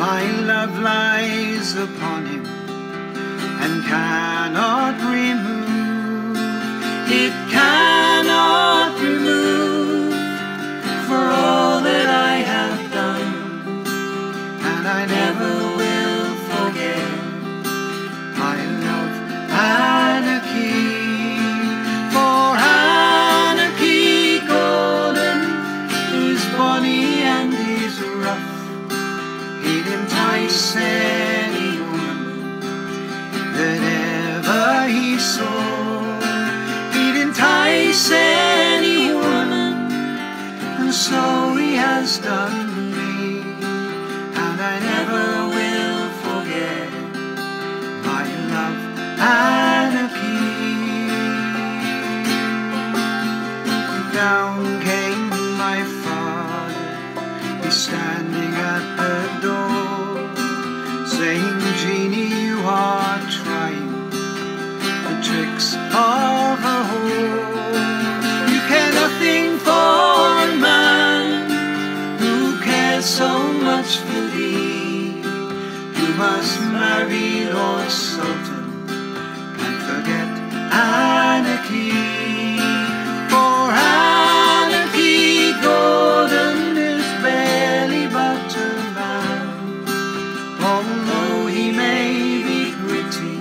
My love lies upon him, and cannot remove. It cannot done me, and I never will forget my love Anachie. Down came my father, he's standing at the door, saying, Jeannie, you are trying the tricks of much for thee. You must marry Lord Saltoun and forget Anachie. For Anachie, Gordon is barely but a man. Although he may be pretty,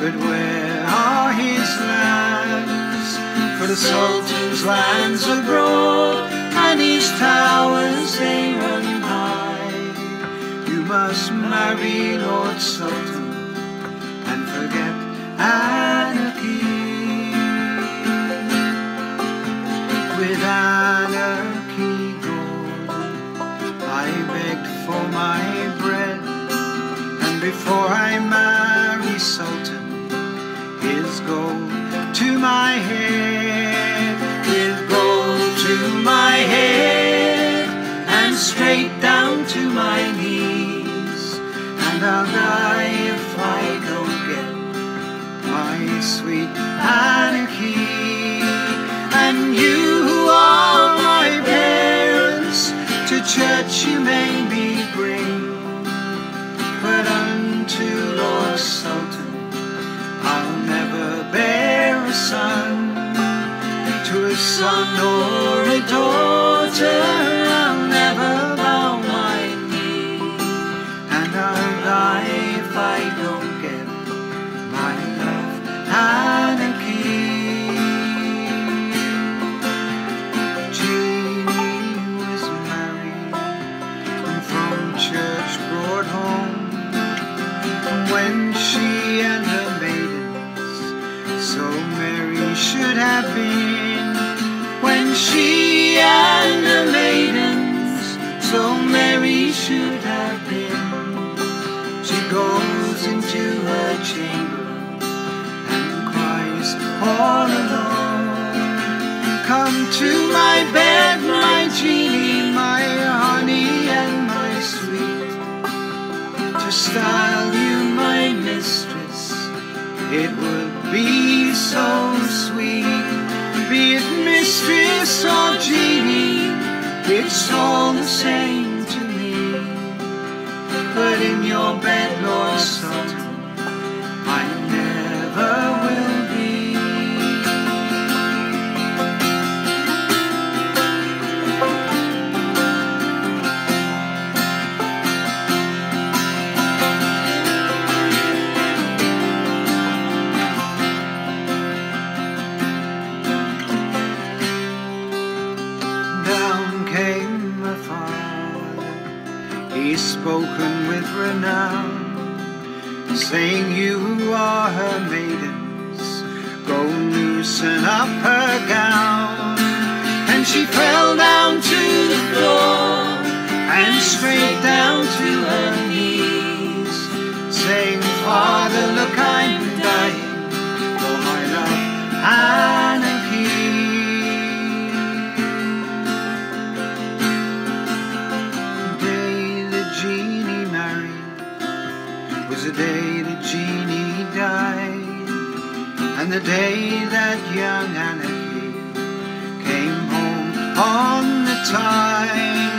but where are his lands? For the Saltoun's lands abroad, and his towers they run high. You must marry Lord Saltoun and forget Anachie. With Anachie Gordon, I begged for my bread, and before I marry Saltoun, his gold to my head, to my head, and straight down to my knees, and I'll die if I don't get my sweet Anachie. And you who are my parents, to church you made me bring, but unto Lord Saltoun I'll never bear a son. To a son or a daughter I'll never bow my knee, and I'll die if I don't get my love Anachie. Jeannie was married and from church brought home when she and her maidens so merry should have been she and her maidens so merry should have been she goes into her chamber and cries all alone come to my bed my Jeannie my honey and my sweet to style you my mistress. It would be so sweet, be it mistress it's all the same renown, saying, You are her maidens, go loosen up her gown. And she fell down to the floor and straight down to her knees, saying, Father, look, was the day the Jeannie died, and the day that young Anachie came home on the tide,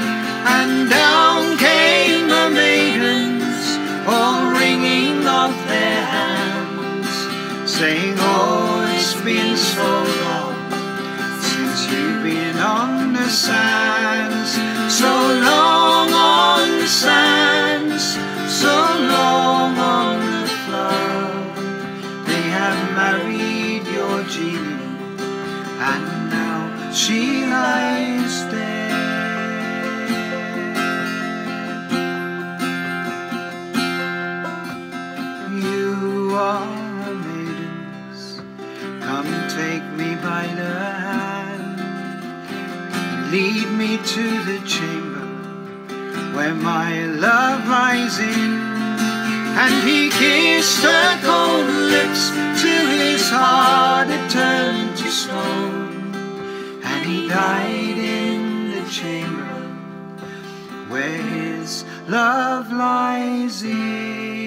and down came the maidens, all wringing of their hands, saying, Oh, it's been so long since you've been on the sands, she lies dead. You are maidens, come take me by the hand, lead me to the chamber where my love lies in. And he kissed her cold lips till his heart had turned to stone, died in the chamber where his love lies in.